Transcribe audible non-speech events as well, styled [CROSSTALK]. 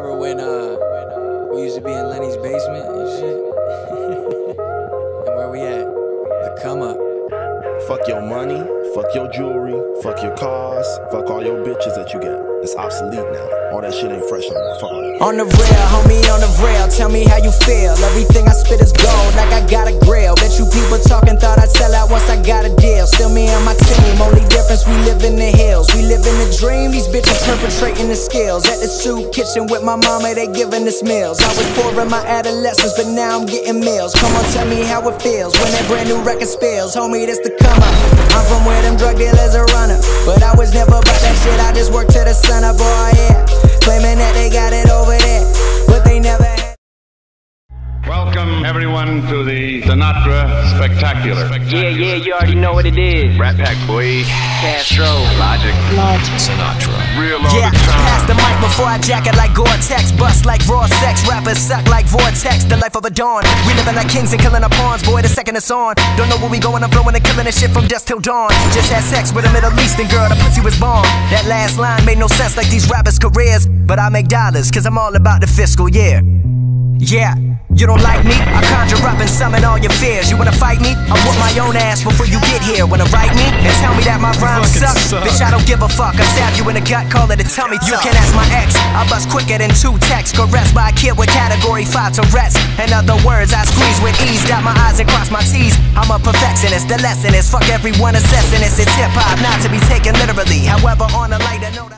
Remember when uh we used to be in Lenny's basement and shit? [LAUGHS] and where we at? The come up. Fuck your money, fuck your jewelry, fuck your cars, fuck all your bitches that you get. It's obsolete now. All that shit ain't fresh no more. Fuck. On the rail, homie, on the rail. Tell me how you feel. Everything I spit is gold, like I got a grill. Bet you people talking thought I'd sell out once I got a deal. Still me and my team. Only difference we live in the hills. We live in the dream. These bitches perpetrating the skills. At the soup kitchen with my mama, they giving us meals. I was poor in my adolescence, but now I'm getting meals. Come on, tell me how it feels when that brand new record spills. Homie, this the come up. I'm from where them drug dealers are running, but I was never about that shit. I just worked to the sun up, boy, yeah. Claiming that they got it over there, but they never had. Welcome, everyone, to the Sinatra Spectacular. Yeah, yeah, you already know what it is. Rat Pack Boy, Castro. Logic. Logic, Sinatra. Before I jack it like Gore-Tex Bust like raw sex, rappers suck like Vortex The life of a dawn, we living like kings and killing our pawns Boy, the second it's on, don't know where we going I'm flowing and killing this shit from dusk till dawn. Just had sex with a Middle Eastern girl, the pussy was born That last line made no sense like these rappers' careers. But I make dollars, cause I'm all about the fiscal year. Yeah, you don't like me? I conjure up and summon all your fears. You wanna fight me? I'll whoop my own ass before you get here. Wanna write me and tell me that my rhymes suck? Bitch, I don't give a fuck. I stab you in the gut, call it a tummy tuck. You can ask my ex. I bust quicker than two texts. Caressed by a kid with category 5 Tourette's. In other words, I squeeze with ease. Dot my eyes and cross my T's. I'm a perfectionist. The lesson is fuck everyone assessing this. It's hip hop, not to be taken literally. However, on a lighter note.